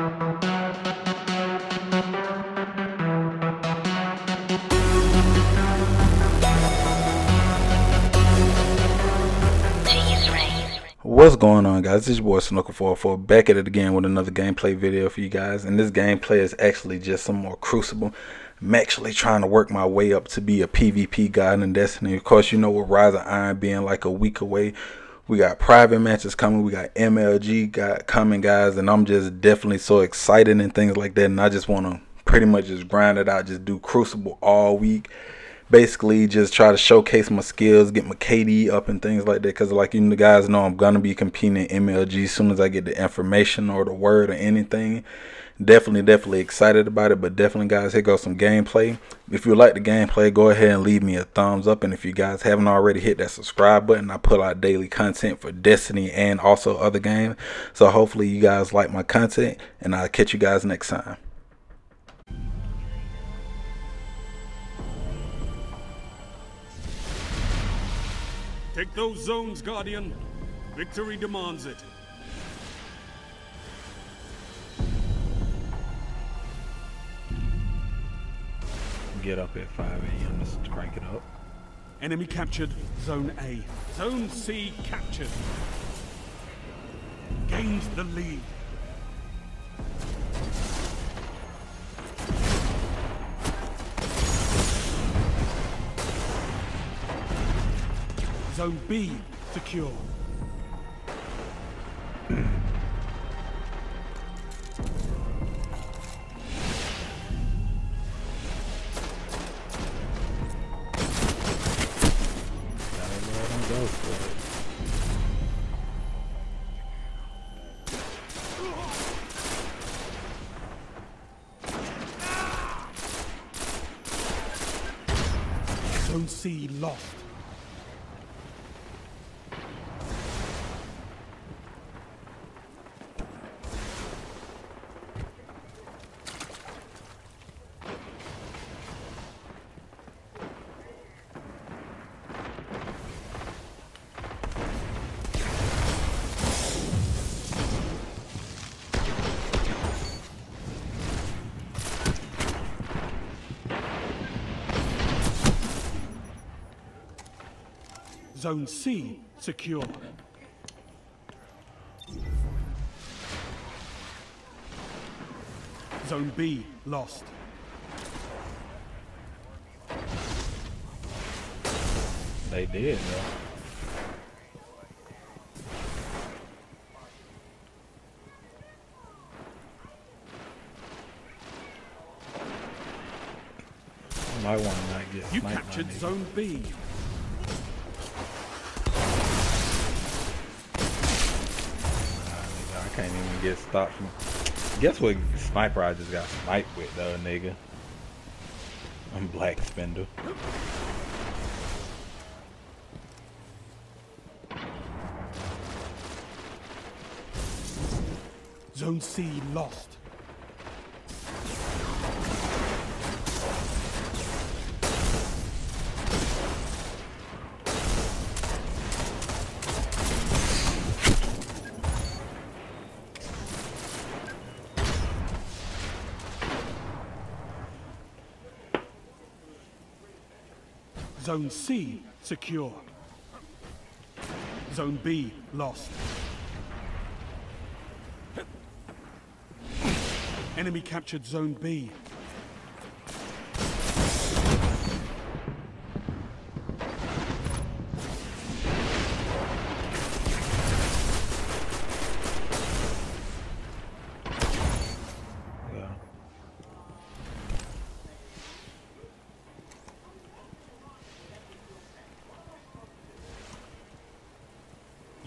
What's going on guys? This is your boy Snorkel404 back at it again with another gameplay video for you guys. And this gameplay is actually just some more Crucible. I'm actually trying to work my way up to be a PvP god in Destiny. Of course, you know with Rise of Iron being like a week away, we got private matches coming. We got MLG got coming guys. And I'm just definitely so excited and things like that. And I just want to pretty much just grind it out. Just do Crucible all week basically just try to showcase my skills, get my KD up and things like that. Because like you guys know, I'm gonna be competing in MLG as soon as I get the information or the word or anything. Definitely, definitely excited about it. But definitely, guys, here goes some gameplay. If you like the gameplay, go ahead and leave me a thumbs up. And if you guys haven't already hit that subscribe button, I put out daily content for Destiny and also other games. So hopefully you guys like my content, and I'll catch you guys next time. Take those zones, Guardian. Victory demands it. Get up at 5 a.m. Let's crank it up. Enemy captured Zone A. Zone C captured. Gained the lead. Zone B secure. Zone C lost. Zone C secure. Zone B lost. They did, though. might want to not get You captured Zone B. can't even get stopped from. Guess what sniper I just got sniped with though, nigga? I'm Black Spindle. Zone C lost. Zone C secure. Zone B lost. Enemy captured Zone B.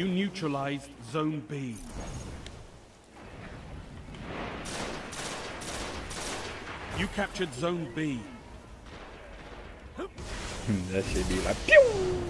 You neutralized Zone B. You captured Zone B. that should be like pew!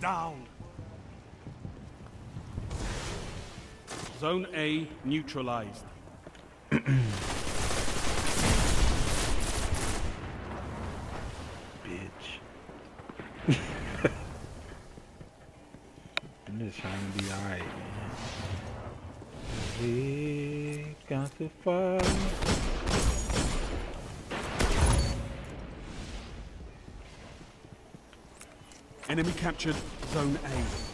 Down. Zone A neutralized. bitch. I'm just trying to be alright, man. We got. Enemy captured Zone A.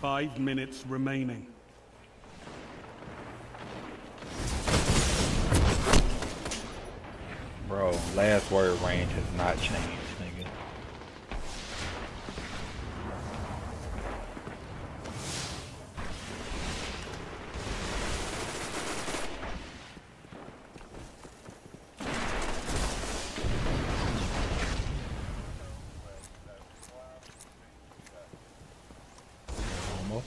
Five minutes remaining. Bro, last word range has not changed, nigga. Almost.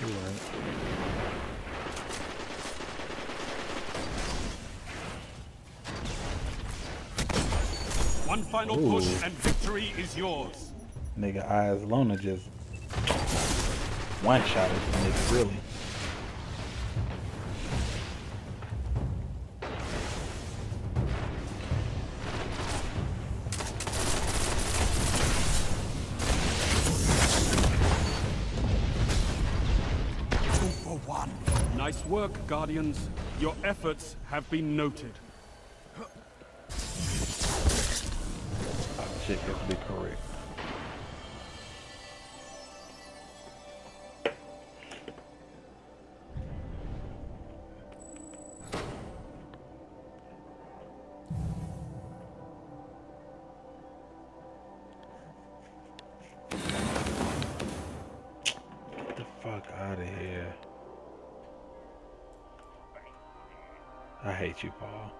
You right. One final Ooh. push and victory is yours. Nigga, Eyasluna just one shot this nigga, really. Two for one. Nice work, Guardians. Your efforts have been noted. Be correct. Get the fuck out of here. I hate you, Paul.